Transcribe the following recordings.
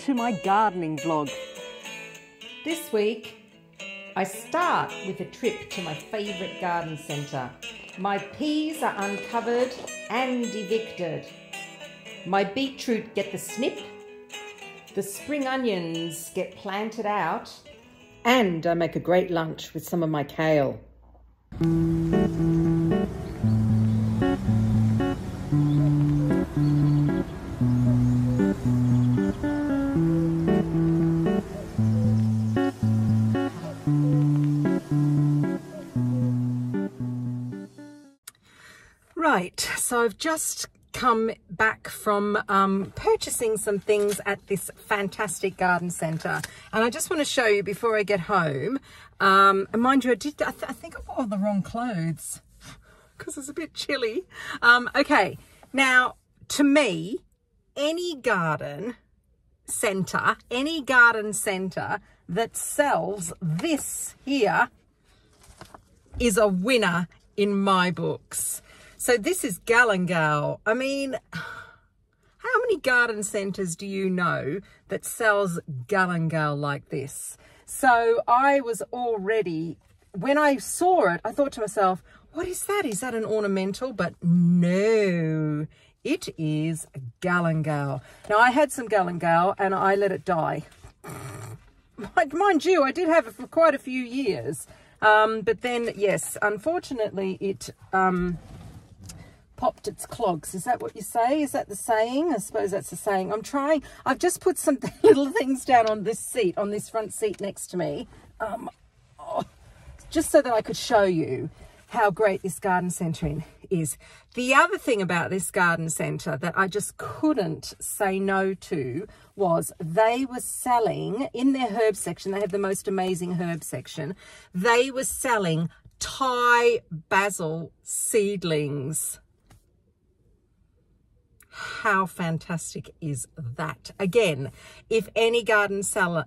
to my gardening vlog. This week, I start with a trip to my favourite garden centre. My peas are uncovered and evicted. My beetroot get the snip. The spring onions get planted out. And I make a great lunch with some of my kale. I've just come back from um, purchasing some things at this fantastic garden centre. And I just want to show you before I get home. Um, and mind you, I, did, I, th I think I wore the wrong clothes because it's a bit chilly. Um, okay, now to me, any garden centre, any garden centre that sells this here is a winner in my books. So this is Galangal. I mean, how many garden centres do you know that sells Galangal like this? So I was already, when I saw it, I thought to myself, what is that? Is that an ornamental? But no, it is Galangal. Now I had some Galangal and I let it die. Mind you, I did have it for quite a few years. Um, but then, yes, unfortunately, it um, popped its clogs. Is that what you say? Is that the saying? I suppose that's the saying. I'm trying. I've just put some little things down on this seat, on this front seat next to me, um, oh, just so that I could show you how great this garden centre is. The other thing about this garden centre that I just couldn't say no to was they were selling, in their herb section, they have the most amazing herb section, they were selling Thai basil seedlings. How fantastic is that? Again, if any garden seller,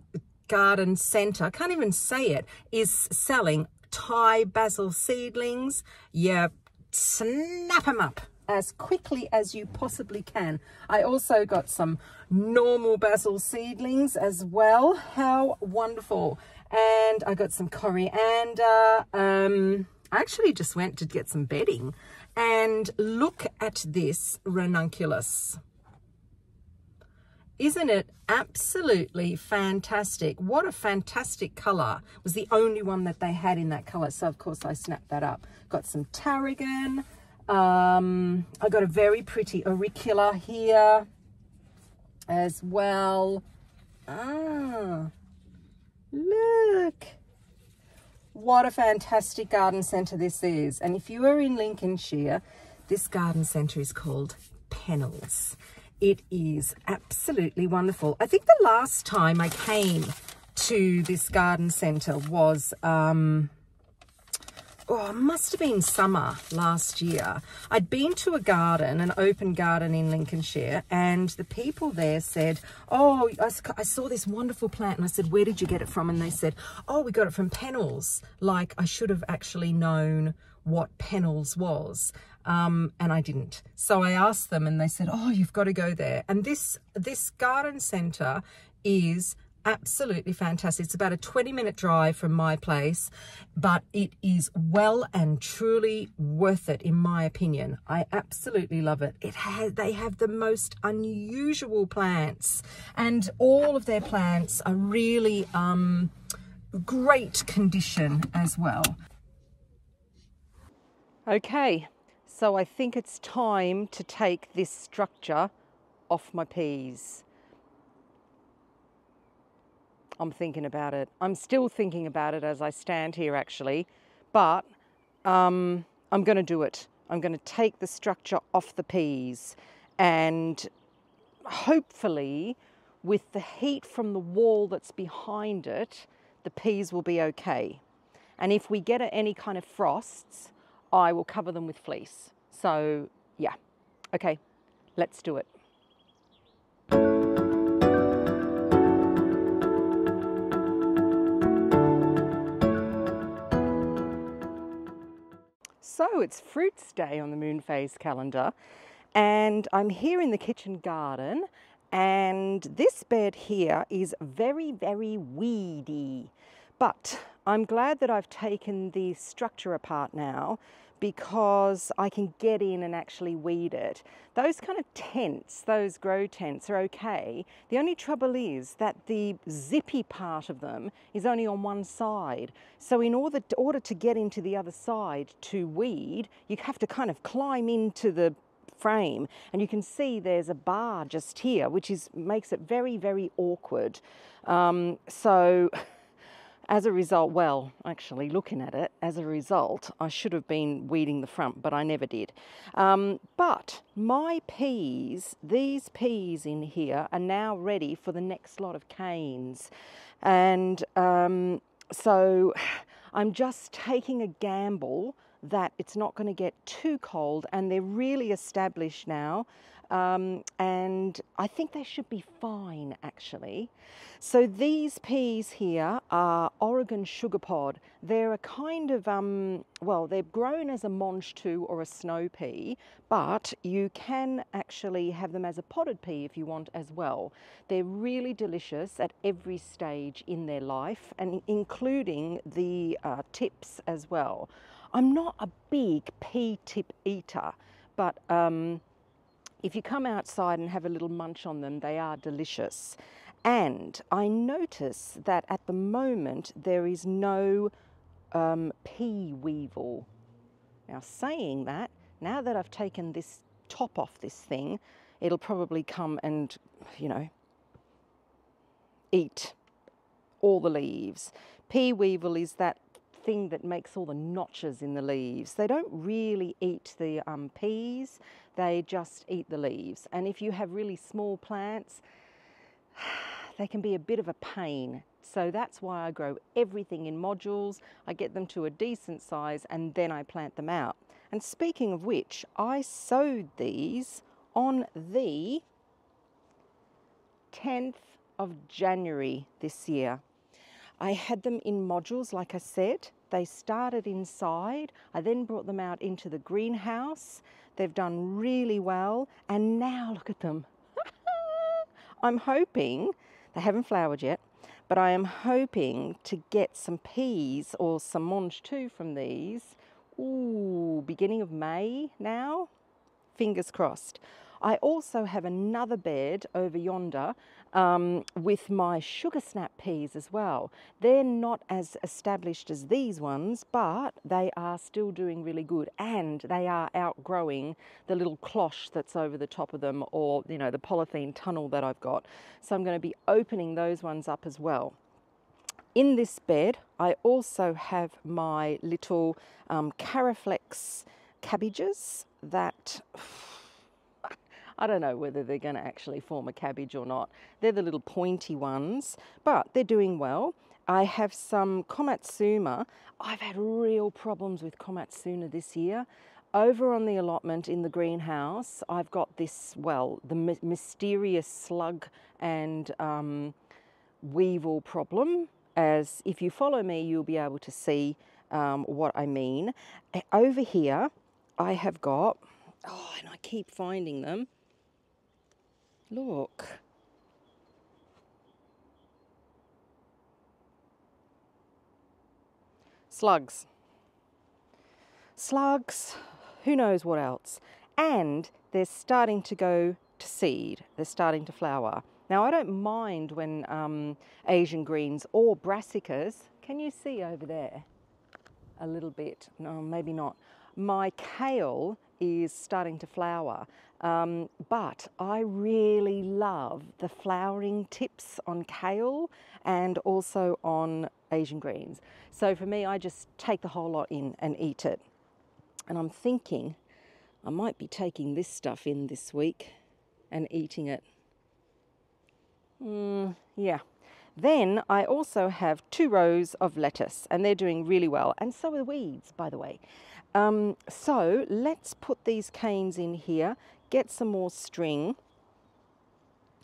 garden centre, I can't even say it, is selling Thai basil seedlings, you snap them up as quickly as you possibly can. I also got some normal basil seedlings as well. How wonderful. And I got some coriander. Um, I actually just went to get some bedding and look at this ranunculus. Isn't it absolutely fantastic? What a fantastic colour. It was the only one that they had in that colour. So, of course, I snapped that up. Got some tarragon. Um, I got a very pretty auricula here as well. Ah, look. What a fantastic garden centre this is. And if you are in Lincolnshire, this garden centre is called Pennells. It is absolutely wonderful. I think the last time I came to this garden centre was um, oh, it must have been summer last year. I'd been to a garden, an open garden in Lincolnshire, and the people there said, oh, I, saw this wonderful plant. And I said, where did you get it from? And they said, oh, we got it from Pennells. Like I should have actually known what Pennells was. Um, and I didn't. So I asked them and they said, oh, you've got to go there. And this, this garden centre is absolutely fantastic. It's about a 20 minute drive from my place, but it is well and truly worth it in my opinion. I absolutely love it. It has, they have the most unusual plants and all of their plants are really um, great condition as well. Okay, so I think it's time to take this structure off my peas. I'm thinking about it. I'm still thinking about it as I stand here actually, but um, I'm going to do it. I'm going to take the structure off the peas and hopefully with the heat from the wall that's behind it, the peas will be okay. And if we get any kind of frosts, I will cover them with fleece. So yeah, okay, let's do it. So it's Fruits Day on the Moon Phase calendar and I'm here in the kitchen garden And this bed here is very, very weedy. But I'm glad that I've taken the structure apart now because I can get in and actually weed it. Those kind of tents, those grow tents are okay. The only trouble is that the zippy part of them is only on one side. So in order to, order to get into the other side to weed, you have to kind of climb into the frame and you can see there's a bar just here which is makes it very very awkward um, so as a result, well, actually looking at it, as a result, I should have been weeding the front, but I never did. Um, but my peas, these peas in here, are now ready for the next lot of canes. And um, so I'm just taking a gamble that it's not going to get too cold and they're really established now um, and I think they should be fine actually. So these peas here are Oregon sugar pod. They're a kind of, um, well, they're grown as a mange tout or a snow pea, but you can actually have them as a potted pea if you want as well. They're really delicious at every stage in their life and including the uh, tips as well. I'm not a big pea tip eater, but um, if you come outside and have a little munch on them, they are delicious. And I notice that at the moment there is no um, pea weevil. Now, saying that, now that I've taken this top off this thing, it'll probably come and, you know, eat all the leaves. Pea weevil is that thing that makes all the notches in the leaves. They don't really eat the um, peas, they just eat the leaves. And if you have really small plants, they can be a bit of a pain. So that's why I grow everything in modules. I get them to a decent size and then I plant them out. And speaking of which, I sowed these on the 10th of January this year. I had them in modules, like I said. They started inside. I then brought them out into the greenhouse. They've done really well. And now look at them. I'm hoping, they haven't flowered yet, but I am hoping to get some peas or some mange tout from these. Ooh, beginning of May now. Fingers crossed. I also have another bed over yonder um, with my sugar snap peas as well. They're not as established as these ones, but they are still doing really good and they are outgrowing the little cloche that's over the top of them or, you know, the polythene tunnel that I've got. So I'm going to be opening those ones up as well. In this bed, I also have my little um, Caraflex cabbages that I don't know whether they're going to actually form a cabbage or not. They're the little pointy ones, but they're doing well. I have some Komatsuna. I've had real problems with Komatsuna this year. Over on the allotment in the greenhouse, I've got this, well, the my mysterious slug and um, weevil problem. As if you follow me, you'll be able to see um, what I mean. Over here, I have got, oh, and I keep finding them. Look. Slugs. Slugs, who knows what else. And they're starting to go to seed. They're starting to flower. Now I don't mind when um, Asian greens or brassicas, can you see over there? A little bit, no maybe not. My kale is starting to flower. Um, but I really love the flowering tips on kale and also on Asian greens. So for me, I just take the whole lot in and eat it. And I'm thinking I might be taking this stuff in this week and eating it. Mm, yeah. Then I also have two rows of lettuce and they're doing really well. And so are the weeds, by the way. Um, so let's put these canes in here, get some more string.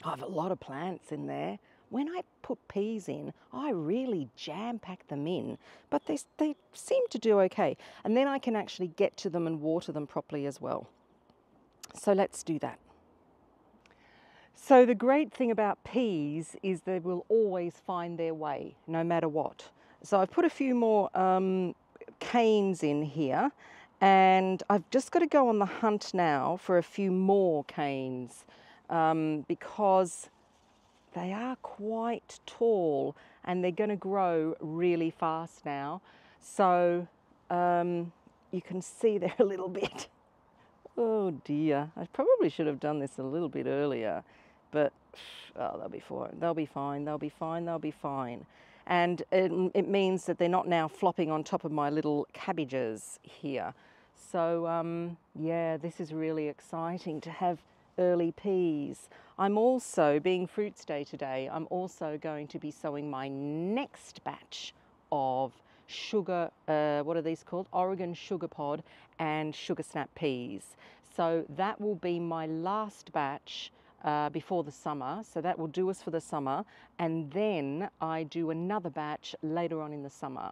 I have a lot of plants in there. When I put peas in, I really jam pack them in, but they, they seem to do okay. And then I can actually get to them and water them properly as well. So let's do that. So the great thing about peas is they will always find their way, no matter what. So I've put a few more um, canes in here and I've just got to go on the hunt now for a few more canes um, because they are quite tall and they're going to grow really fast now. So um, you can see there a little bit. Oh dear, I probably should have done this a little bit earlier but oh, they'll be fine. They'll be fine. They'll be fine. They'll be fine. And it, it means that they're not now flopping on top of my little cabbages here. So um, yeah, this is really exciting to have early peas. I'm also, being Fruits Day today, I'm also going to be sowing my next batch of sugar, uh, what are these called? Oregon Sugar Pod and Sugar Snap peas. So that will be my last batch uh, before the summer. So that will do us for the summer. And then I do another batch later on in the summer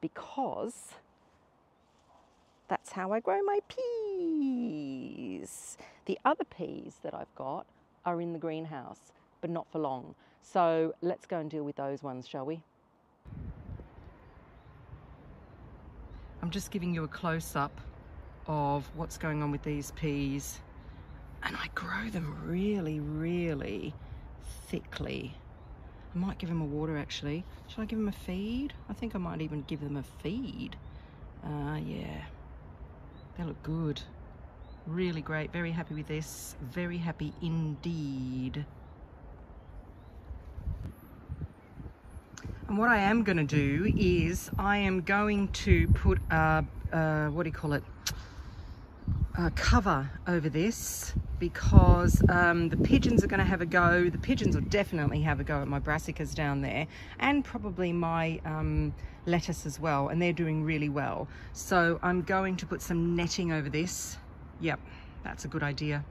because that's how I grow my peas. The other peas that I've got are in the greenhouse, but not for long. So let's go and deal with those ones, shall we? I'm just giving you a close up of what's going on with these peas and I grow them really, really thickly. I might give them a water actually. Should I give them a feed? I think I might even give them a feed. Uh, yeah, they look good. Really great, very happy with this. Very happy indeed. And what I am going to do is I am going to put a, a what do you call it, a cover over this because um, the pigeons are going to have a go. The pigeons will definitely have a go at my brassicas down there and probably my um, lettuce as well. And they're doing really well. So I'm going to put some netting over this. Yep, that's a good idea.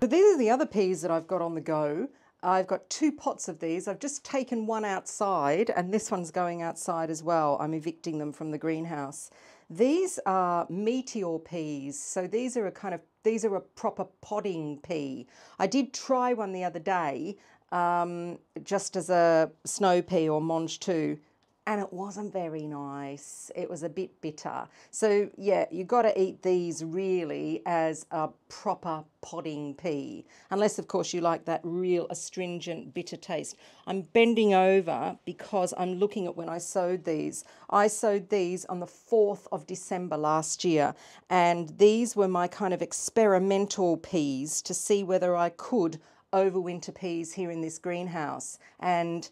So these are the other peas that I've got on the go. I've got two pots of these. I've just taken one outside and this one's going outside as well. I'm evicting them from the greenhouse. These are meteor peas. So these are a kind of, these are a proper podding pea. I did try one the other day um, just as a snow pea or mange tout and it wasn't very nice. It was a bit bitter. So yeah, you got to eat these really as a proper podding pea, unless of course you like that real astringent bitter taste. I'm bending over because I'm looking at when I sowed these. I sowed these on the 4th of December last year, and these were my kind of experimental peas to see whether I could overwinter peas here in this greenhouse. And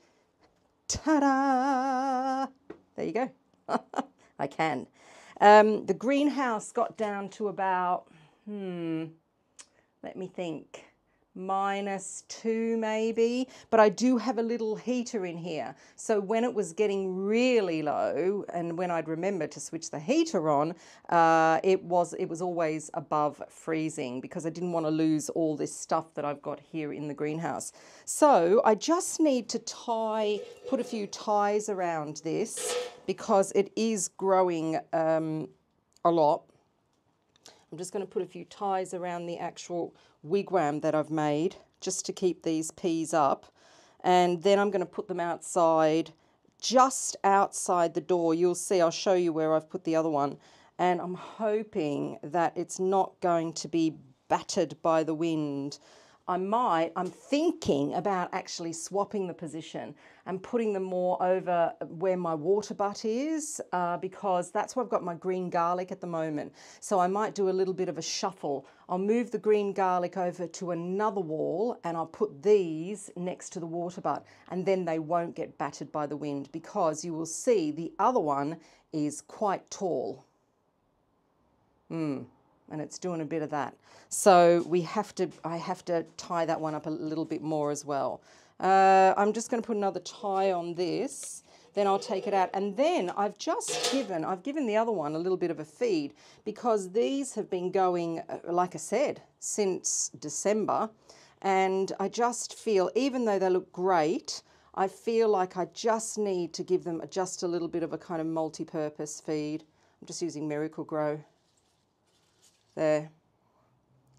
Ta-da! There you go. I can. Um, the greenhouse got down to about, hmm, let me think, minus two maybe, but I do have a little heater in here. So when it was getting really low and when I'd remember to switch the heater on, uh, it was it was always above freezing because I didn't want to lose all this stuff that I've got here in the greenhouse. So I just need to tie, put a few ties around this because it is growing um, a lot. I'm just going to put a few ties around the actual wigwam that I've made just to keep these peas up. And then I'm going to put them outside, just outside the door. You'll see, I'll show you where I've put the other one. And I'm hoping that it's not going to be battered by the wind. I might, I'm thinking about actually swapping the position and putting them more over where my water butt is uh, because that's where I've got my green garlic at the moment. So I might do a little bit of a shuffle. I'll move the green garlic over to another wall and I'll put these next to the water butt and then they won't get battered by the wind because you will see the other one is quite tall. Hmm and it's doing a bit of that. So we have to, I have to tie that one up a little bit more as well. Uh, I'm just going to put another tie on this. Then I'll take it out. And then I've just given, I've given the other one a little bit of a feed because these have been going, uh, like I said, since December. And I just feel, even though they look great, I feel like I just need to give them just a little bit of a kind of multi-purpose feed. I'm just using Miracle-Gro there.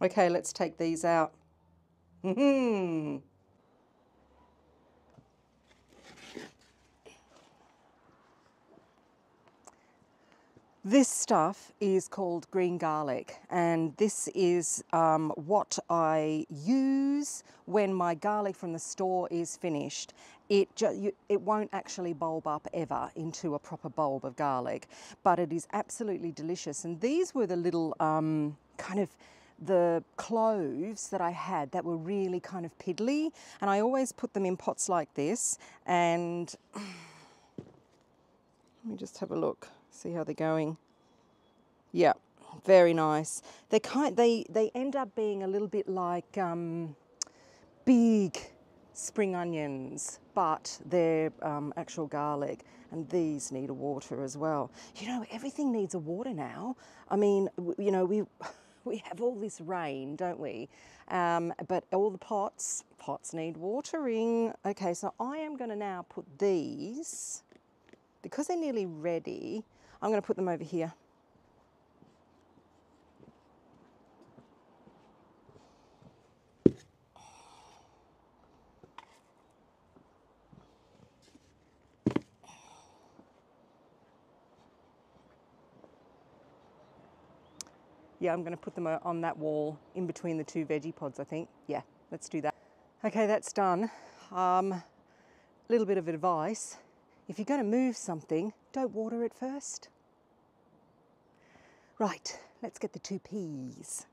Okay, let's take these out. This stuff is called green garlic, and this is um, what I use when my garlic from the store is finished. It, you, it won't actually bulb up ever into a proper bulb of garlic, but it is absolutely delicious. And these were the little um, kind of the cloves that I had that were really kind of piddly, and I always put them in pots like this. And let me just have a look see how they're going. Yeah, very nice. They kind they they end up being a little bit like um, big spring onions, but they're um, actual garlic. And these need a water as well. You know, everything needs a water now. I mean, you know, we we have all this rain, don't we? Um, but all the pots, pots need watering. Okay, so I am going to now put these, because they're nearly ready, I'm going to put them over here. Yeah, I'm going to put them uh, on that wall in between the two veggie pods, I think. Yeah, let's do that. Okay, that's done. A um, little bit of advice. If you're going to move something, don't water it first. Right, let's get the two peas.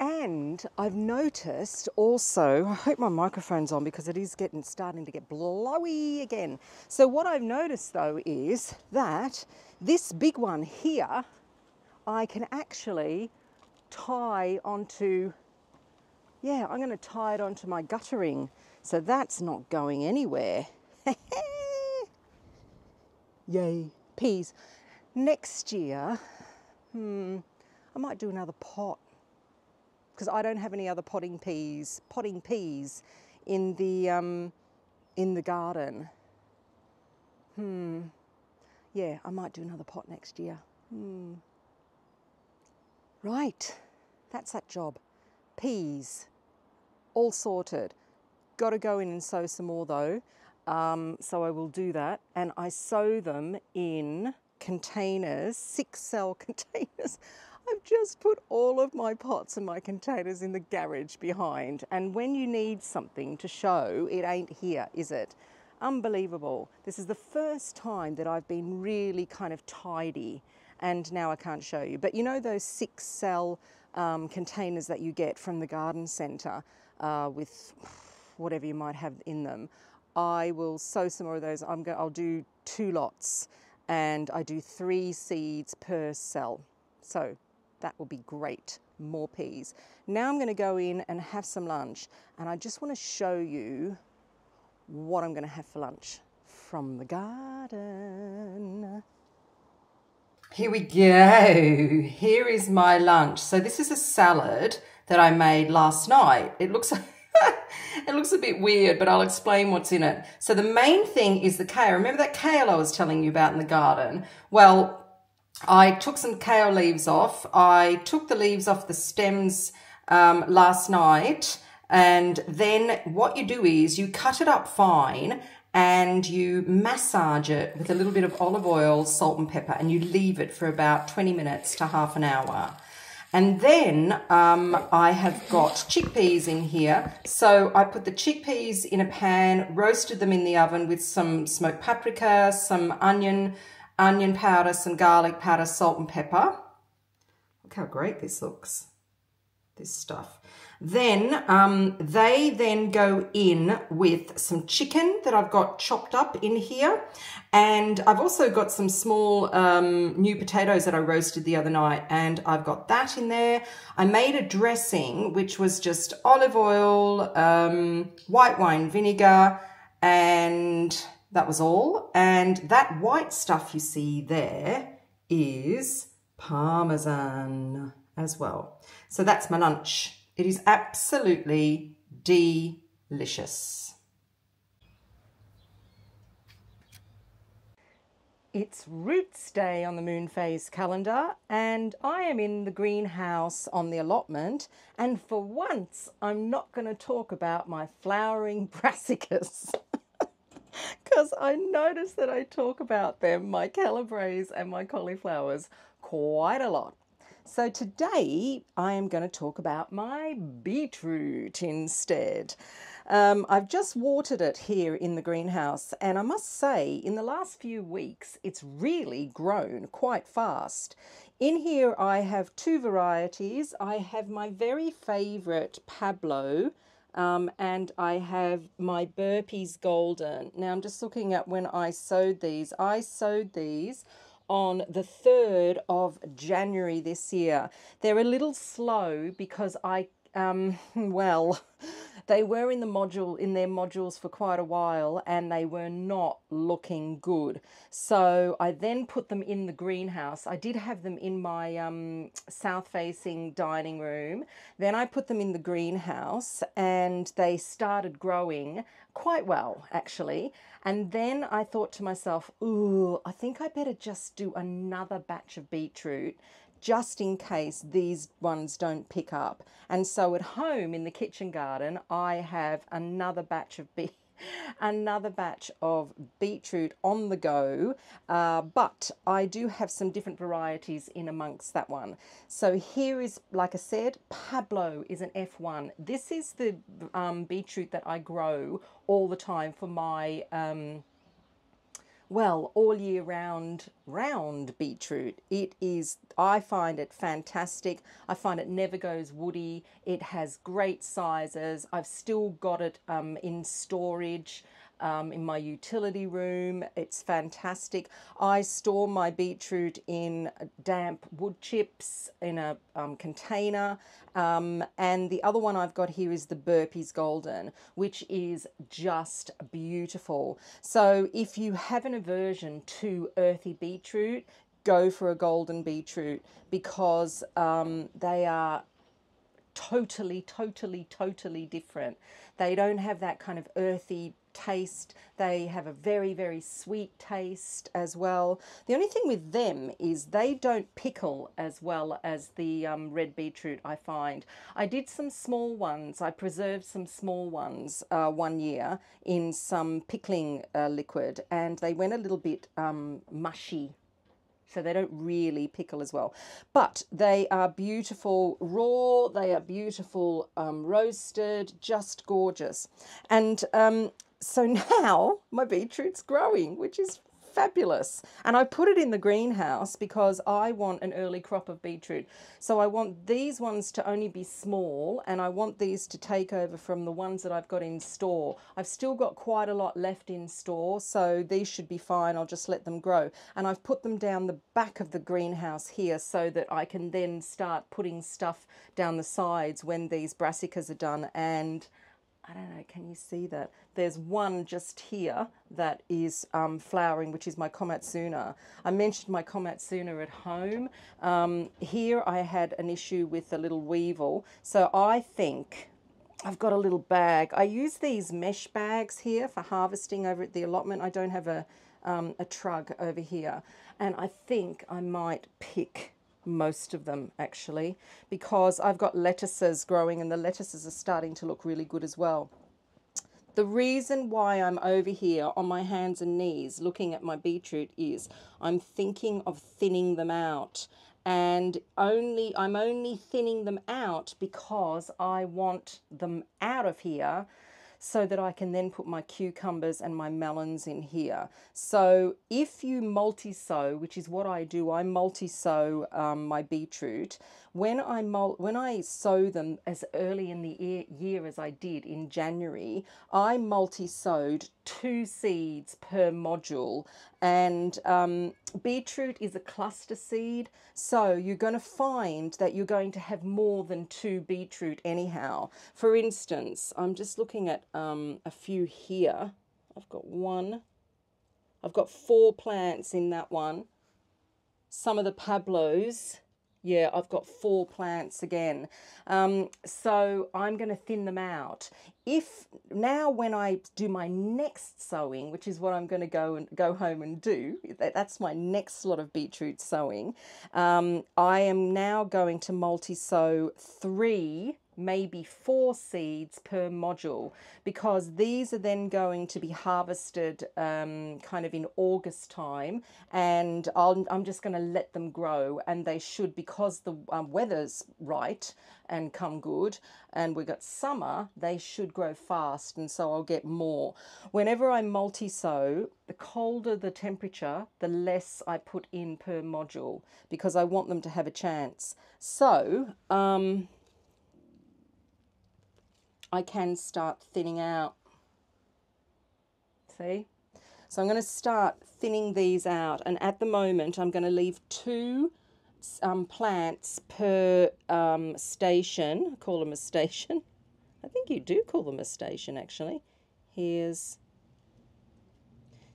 And I've noticed also, I hope my microphone's on because it is getting starting to get blowy again. So what I've noticed though is that this big one here, I can actually tie onto yeah, I'm going to tie it onto my guttering. So that's not going anywhere. Yay, peas. Next year, hmm, I might do another pot because I don't have any other podding peas, podding peas in the um, in the garden. Hmm. Yeah, I might do another pot next year. Hmm. Right, that's that job peas, all sorted. Got to go in and sow some more though. Um, so I will do that. And I sow them in containers, six cell containers. I've just put all of my pots and my containers in the garage behind. And when you need something to show, it ain't here, is it? Unbelievable. This is the first time that I've been really kind of tidy and now I can't show you. But you know those six cell um, containers that you get from the garden centre uh, with whatever you might have in them. I will sow some more of those. I'm go I'll do two lots and I do three seeds per cell. So that will be great, more peas. Now I'm going to go in and have some lunch and I just want to show you what I'm going to have for lunch from the garden. Here we go. Here is my lunch. So this is a salad that I made last night. It looks it looks a bit weird, but I'll explain what's in it. So the main thing is the kale. Remember that kale I was telling you about in the garden? Well, I took some kale leaves off. I took the leaves off the stems um, last night. And then what you do is you cut it up fine and you massage it with a little bit of olive oil, salt and pepper, and you leave it for about 20 minutes to half an hour. And then um, I have got chickpeas in here. So I put the chickpeas in a pan, roasted them in the oven with some smoked paprika, some onion, onion powder, some garlic powder, salt and pepper. Look how great this looks, this stuff. Then um, they then go in with some chicken that I've got chopped up in here. And I've also got some small um, new potatoes that I roasted the other night and I've got that in there. I made a dressing, which was just olive oil, um, white wine vinegar, and that was all. And that white stuff you see there is Parmesan as well. So that's my lunch. It is absolutely delicious. It's Roots Day on the moon phase calendar, and I am in the greenhouse on the allotment. And for once, I'm not going to talk about my flowering brassicas because I notice that I talk about them, my calabrese and my cauliflowers, quite a lot. So today I am going to talk about my beetroot instead. Um, I've just watered it here in the greenhouse, and I must say, in the last few weeks, it's really grown quite fast. In here, I have two varieties. I have my very favourite Pablo, um, and I have my Burpees Golden. Now, I'm just looking at when I sowed these. I sowed these on the 3rd of January this year. They're a little slow because I, um, well, they were in the module in their modules for quite a while and they were not looking good. So I then put them in the greenhouse. I did have them in my um, south facing dining room. Then I put them in the greenhouse and they started growing quite well actually. And then I thought to myself, ooh, I think I better just do another batch of beetroot just in case these ones don't pick up. And so at home in the kitchen garden, I have another batch of beet another batch of beetroot on the go, uh, but I do have some different varieties in amongst that one. So here is, like I said, Pablo is an F1. This is the um, beetroot that I grow all the time for my um, well, all year round, round beetroot. It is, I find it fantastic. I find it never goes woody. It has great sizes. I've still got it um, in storage um, in my utility room. It's fantastic. I store my beetroot in damp wood chips in a um, container. Um, and the other one I've got here is the Burpees Golden, which is just beautiful. So if you have an aversion to earthy beetroot, go for a golden beetroot because um, they are totally, totally, totally different. They don't have that kind of earthy taste. They have a very, very sweet taste as well. The only thing with them is they don't pickle as well as the um, red beetroot, I find. I did some small ones. I preserved some small ones uh, one year in some pickling uh, liquid and they went a little bit um, mushy so they don't really pickle as well. But they are beautiful raw, they are beautiful um, roasted, just gorgeous. And um, so now my beetroot's growing, which is fabulous. And I put it in the greenhouse because I want an early crop of beetroot. So I want these ones to only be small and I want these to take over from the ones that I've got in store. I've still got quite a lot left in store, so these should be fine. I'll just let them grow. And I've put them down the back of the greenhouse here so that I can then start putting stuff down the sides when these brassicas are done and I don't know, can you see that? There's one just here that is um, flowering, which is my Komatsuna. I mentioned my Komatsuna at home. Um, here I had an issue with a little weevil. So I think I've got a little bag. I use these mesh bags here for harvesting over at the allotment. I don't have a, um, a trug over here. And I think I might pick most of them actually, because I've got lettuces growing and the lettuces are starting to look really good as well. The reason why I'm over here on my hands and knees looking at my beetroot is I'm thinking of thinning them out and only I'm only thinning them out because I want them out of here so that I can then put my cucumbers and my melons in here. So if you multi-sow, which is what I do, I multi-sow um, my beetroot. When I, when I sow them as early in the year as I did in January, I multi-sowed two seeds per module. And um, beetroot is a cluster seed so you're going to find that you're going to have more than two beetroot anyhow. For instance I'm just looking at um, a few here. I've got one. I've got four plants in that one. Some of the Pablos Yeah, I've got four plants again. Um, so I'm going to thin them out. If now when I do my next sowing, which is what I'm going to go and go home and do, that's my next lot of beetroot sowing. Um, I am now going to multi-sow three maybe four seeds per module because these are then going to be harvested um, kind of in August time and i am just going to let them grow and they should because the um, weather's right and come good and we've got summer they should grow fast and so I'll get more. Whenever I multi-sow the colder the temperature the less I put in per module because I want them to have a chance. So um, I can start thinning out. See? So I'm going to start thinning these out and at the moment I'm going to leave two um, plants per um, station. I call them a station. I think you do call them a station actually. Here's,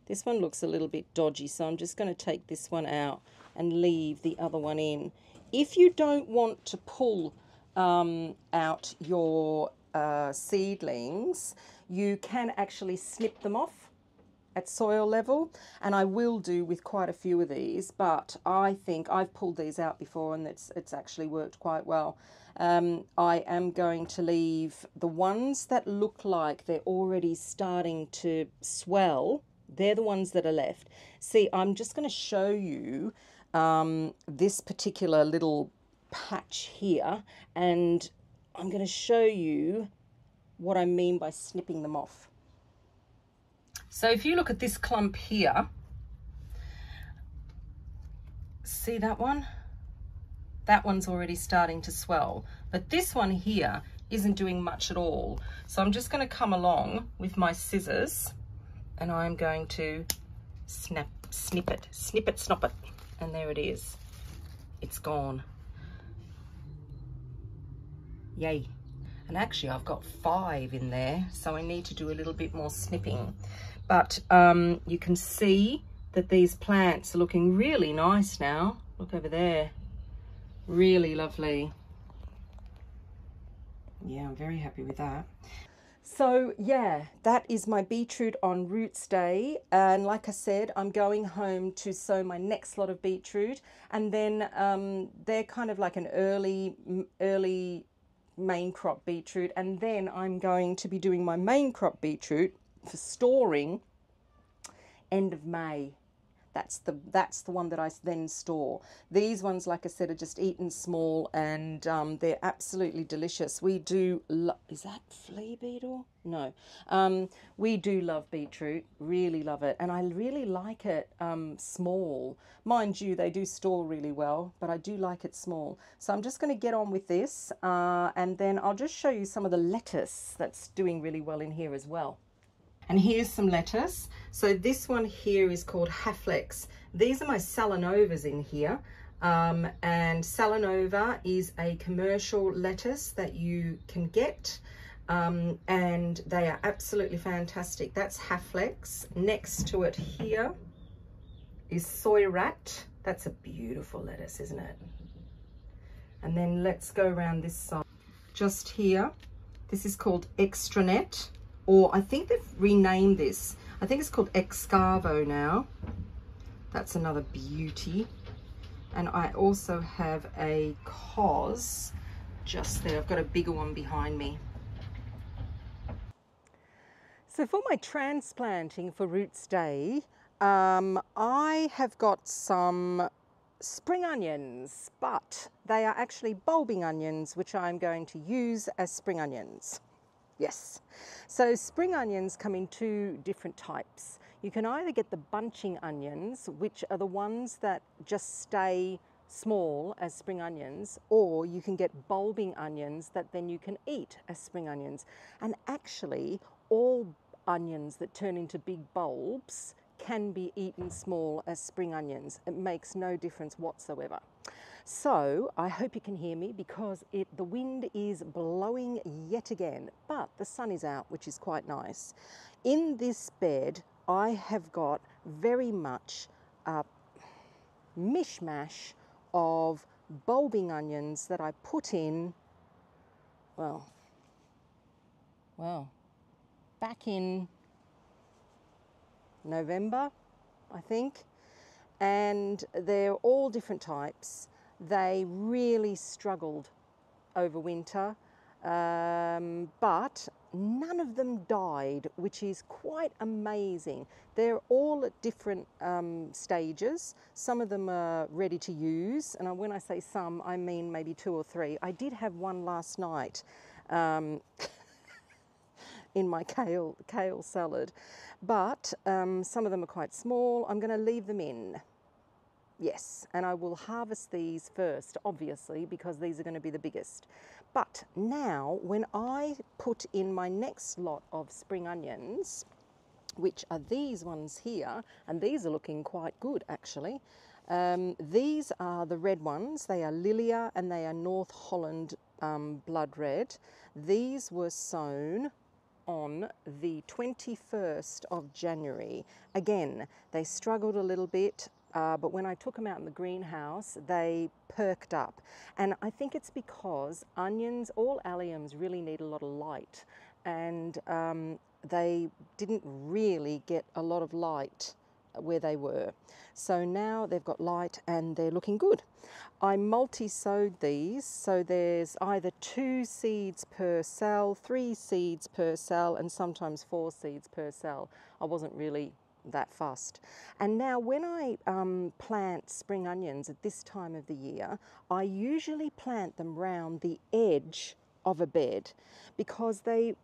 this one looks a little bit dodgy so I'm just going to take this one out and leave the other one in. If you don't want to pull um, out your uh, seedlings, you can actually snip them off at soil level and I will do with quite a few of these but I think I've pulled these out before and it's it's actually worked quite well. Um, I am going to leave the ones that look like they're already starting to swell they're the ones that are left. See I'm just going to show you um, this particular little patch here and I'm going to show you what I mean by snipping them off. So if you look at this clump here, see that one? That one's already starting to swell, but this one here isn't doing much at all. So I'm just going to come along with my scissors and I'm going to snap, snip it, snip it, snop it. And there it is. It's gone. Yay. And actually I've got five in there, so I need to do a little bit more snipping. But um, you can see that these plants are looking really nice now. Look over there. Really lovely. Yeah, I'm very happy with that. So yeah, that is my beetroot on roots day. And like I said, I'm going home to sow my next lot of beetroot. And then um, they're kind of like an early, early main crop beetroot and then I'm going to be doing my main crop beetroot for storing end of May. That's the that's the one that I then store. These ones, like I said, are just eaten small and um, they're absolutely delicious. We do is that flea beetle? No, um, we do love beetroot. Really love it, and I really like it um, small. Mind you, they do store really well, but I do like it small. So I'm just going to get on with this, uh, and then I'll just show you some of the lettuce that's doing really well in here as well. And here's some lettuce. So this one here is called Haflex. These are my Salanovas in here. Um, and Salanova is a commercial lettuce that you can get. Um, and they are absolutely fantastic. That's Haflex. Next to it here is Soy Rat. That's a beautiful lettuce, isn't it? And then let's go around this side. Just here, this is called Extranet or I think they've renamed this. I think it's called Excavo now. That's another beauty. And I also have a cos just there. I've got a bigger one behind me. So for my transplanting for Roots Day, um, I have got some spring onions, but they are actually bulbing onions, which I'm going to use as spring onions. Yes. So spring onions come in two different types. You can either get the bunching onions, which are the ones that just stay small as spring onions, or you can get bulbing onions that then you can eat as spring onions. And actually, all onions that turn into big bulbs can be eaten small as spring onions. It makes no difference whatsoever. So I hope you can hear me because it, the wind is blowing yet again, but the sun is out, which is quite nice. In this bed, I have got very much a mishmash of bulbing onions that I put in, well, well, back in November, I think. And they're all different types. They really struggled over winter, um, but none of them died, which is quite amazing. They're all at different um, stages. Some of them are ready to use, and when I say some, I mean maybe two or three. I did have one last night. Um, in my kale, kale salad, but um, some of them are quite small. I'm going to leave them in. Yes, and I will harvest these first, obviously, because these are going to be the biggest. But now, when I put in my next lot of spring onions, which are these ones here, and these are looking quite good actually. Um, these are the red ones. They are Lilia and they are North Holland um, blood red. These were sown on the 21st of January. Again, they struggled a little bit. Uh, but when I took them out in the greenhouse, they perked up. And I think it's because onions, all alliums really need a lot of light. And um, they didn't really get a lot of light where they were. So now they've got light and they're looking good. I multi-sowed these, so there's either two seeds per cell, three seeds per cell, and sometimes four seeds per cell. I wasn't really that fussed. And now when I um, plant spring onions at this time of the year, I usually plant them round the edge of a bed because they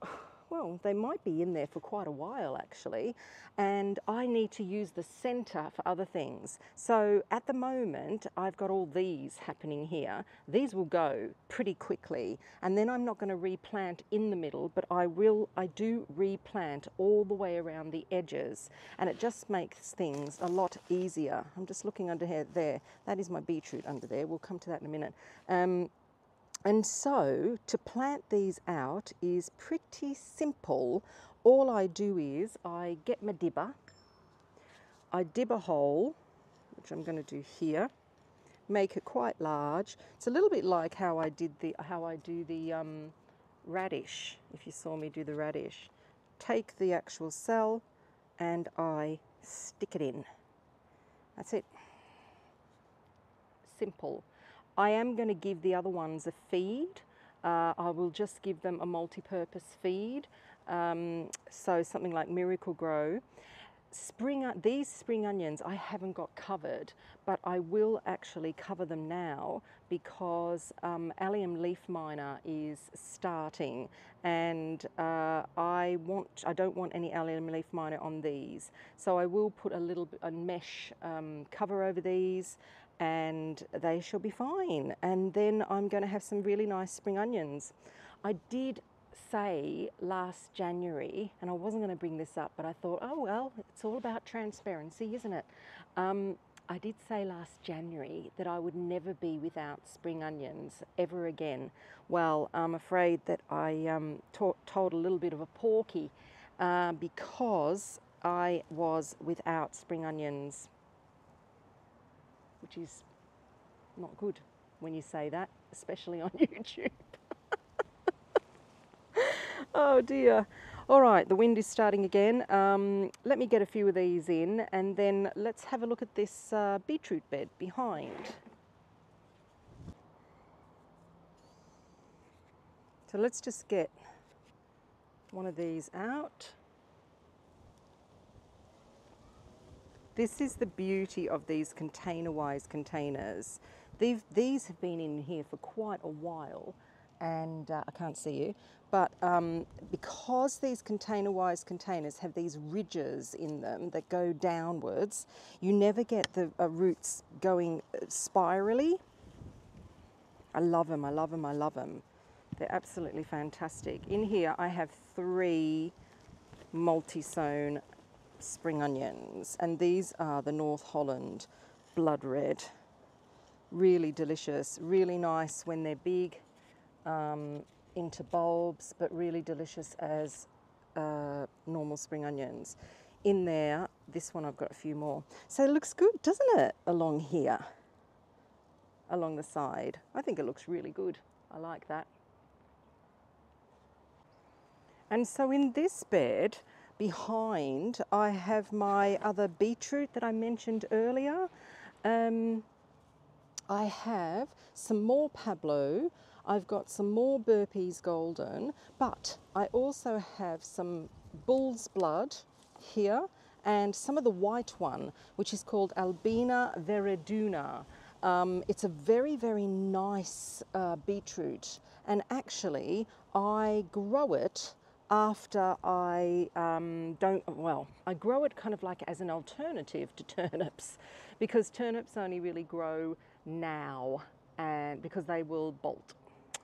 well, they might be in there for quite a while actually, and I need to use the center for other things. So at the moment, I've got all these happening here. These will go pretty quickly, and then I'm not going to replant in the middle, but I will, I do replant all the way around the edges, and it just makes things a lot easier. I'm just looking under here, there. That is my beetroot under there. We'll come to that in a minute. Um, and so to plant these out is pretty simple. All I do is I get my dibber, I dib a hole, which I'm going to do here, make it quite large. It's a little bit like how I did the how I do the um, radish. If you saw me do the radish, take the actual cell and I stick it in. That's it. Simple. I am going to give the other ones a feed. Uh, I will just give them a multi-purpose feed, um, so something like Miracle-Gro. Spring, these spring onions I haven't got covered, but I will actually cover them now because um, allium leaf miner is starting, and uh, I want I don't want any allium leaf miner on these, so I will put a little a mesh um, cover over these, and they shall be fine. And then I'm going to have some really nice spring onions. I did say last January, and I wasn't going to bring this up, but I thought, oh well, it's all about transparency, isn't it? Um, I did say last January that I would never be without spring onions ever again. Well, I'm afraid that I um, told a little bit of a porky uh, because I was without spring onions which is not good when you say that, especially on YouTube. oh dear. All right, the wind is starting again. Um, let me get a few of these in and then let's have a look at this uh, beetroot bed behind. So let's just get one of these out. This is the beauty of these Containerwise containers. They've, these have been in here for quite a while and uh, I can't see you, but um, because these Containerwise containers have these ridges in them that go downwards, you never get the uh, roots going uh, spirally. I love them, I love them, I love them. They're absolutely fantastic. In here I have three multi-sown spring onions and these are the North Holland blood red really delicious really nice when they're big um, into bulbs but really delicious as uh, normal spring onions in there this one I've got a few more so it looks good doesn't it along here along the side. I think it looks really good. I like that. And so in this bed behind, I have my other beetroot that I mentioned earlier. Um, I have some more Pablo. I've got some more Burpees Golden, but I also have some bull's blood here and some of the white one, which is called Albina vereduna. Um, it's a very, very nice uh, beetroot, and actually, I grow it after I um, don't, well, I grow it kind of like as an alternative to turnips because turnips only really grow now and because they will bolt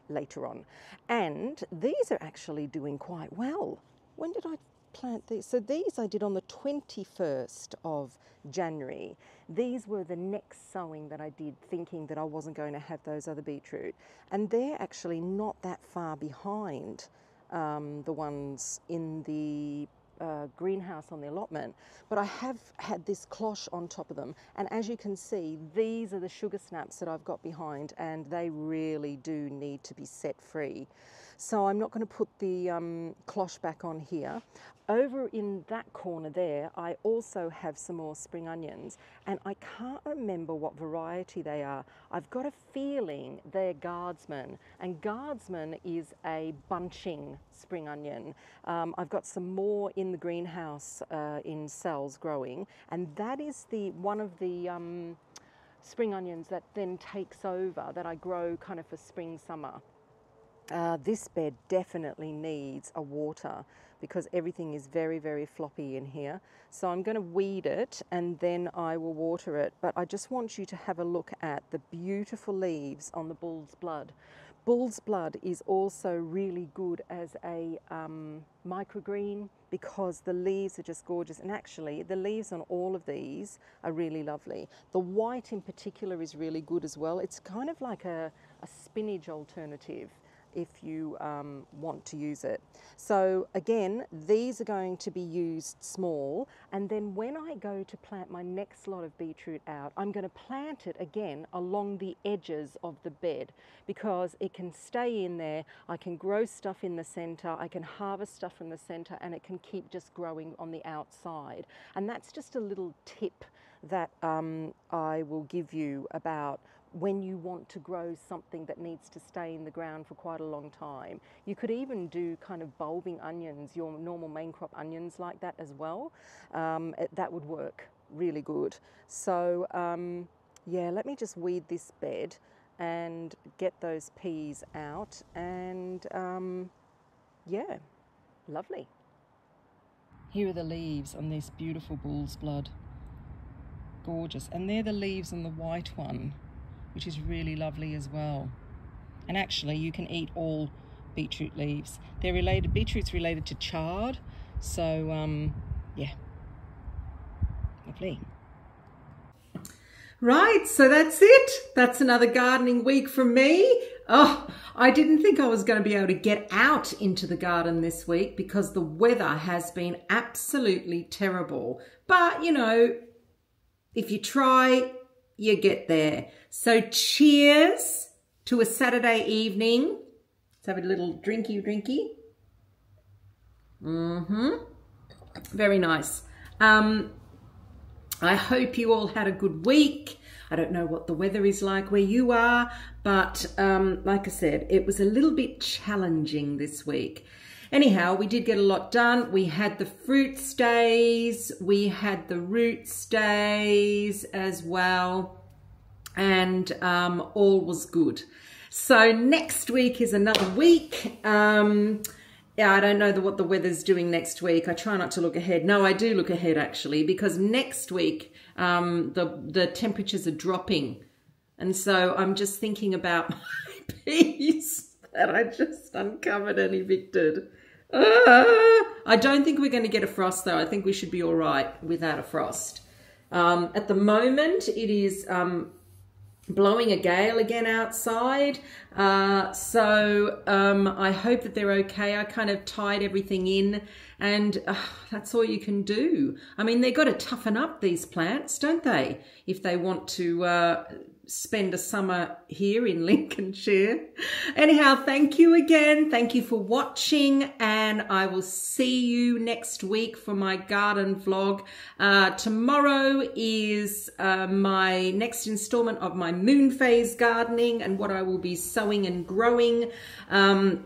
later on. And these are actually doing quite well. When did I plant these? So these I did on the 21st of January. These were the next sowing that I did thinking that I wasn't going to have those other beetroot. And they're actually not that far behind um, the ones in the uh, greenhouse on the allotment, but I have had this cloche on top of them. And as you can see, these are the sugar snaps that I've got behind, and they really do need to be set free. So I'm not going to put the um, cloche back on here. Over in that corner there, I also have some more spring onions, and I can't remember what variety they are. I've got a feeling they're guardsman, and guardsman is a bunching spring onion. Um, I've got some more in the greenhouse uh, in cells growing, and that is the one of the um, spring onions that then takes over that I grow kind of for spring summer. Uh, this bed definitely needs a water because everything is very, very floppy in here. So I'm going to weed it and then I will water it. But I just want you to have a look at the beautiful leaves on the bull's blood. Bull's blood is also really good as a um, microgreen because the leaves are just gorgeous. And actually, the leaves on all of these are really lovely. The white in particular is really good as well. It's kind of like a, a spinach alternative if you um, want to use it. So again, these are going to be used small and then when I go to plant my next lot of beetroot out, I'm going to plant it again along the edges of the bed because it can stay in there, I can grow stuff in the center, I can harvest stuff from the center and it can keep just growing on the outside. And that's just a little tip that um, I will give you about when you want to grow something that needs to stay in the ground for quite a long time. You could even do kind of bulbing onions, your normal main crop onions like that as well. Um, it, that would work really good. So um, yeah, let me just weed this bed and get those peas out and um, yeah, lovely. Here are the leaves on this beautiful bull's blood. Gorgeous. And they're the leaves on the white one which is really lovely as well. And actually, you can eat all beetroot leaves. They're related, beetroot's related to chard, so um, yeah, lovely. Right, so that's it. That's another gardening week from me. Oh, I didn't think I was going to be able to get out into the garden this week because the weather has been absolutely terrible. But, you know, if you try, you get there. So cheers to a Saturday evening. Let's have a little drinky drinky. Mm-hmm. Very nice. Um, I hope you all had a good week. I don't know what the weather is like where you are, but um, like I said, it was a little bit challenging this week. Anyhow, we did get a lot done. We had the fruits days, we had the roots days as well, and um, all was good. So next week is another week. Um, yeah, I don't know the, what the weather's doing next week. I try not to look ahead. No, I do look ahead actually, because next week um, the the temperatures are dropping, and so I'm just thinking about my peas that I just uncovered and evicted. Uh, I don't think we're going to get a frost though. I think we should be all right without a frost. Um, at the moment, it is um, blowing a gale again outside. Uh, so um, I hope that they're okay. I kind of tied everything in and uh, that's all you can do. I mean, they've got to toughen up these plants, don't they? If they want to, uh, spend a summer here in Lincolnshire. Anyhow, thank you again. Thank you for watching and I will see you next week for my garden vlog. Uh, tomorrow is uh, my next installment of my moon phase gardening and what I will be sowing and growing. Um,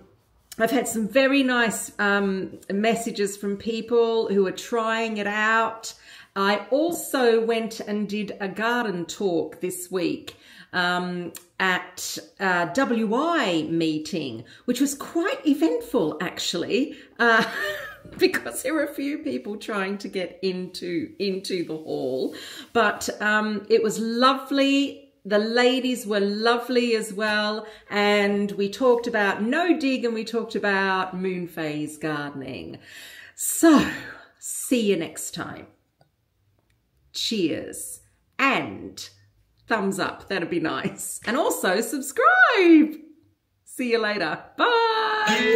I've had some very nice um, messages from people who are trying it out. I also went and did a garden talk this week um, at a WI meeting, which was quite eventful actually. Uh, because there were a few people trying to get into into the hall. But um, it was lovely. The ladies were lovely as well. And we talked about no dig and we talked about moon phase gardening. So see you next time. Cheers, and thumbs up. That'd be nice. And also subscribe. See you later. Bye.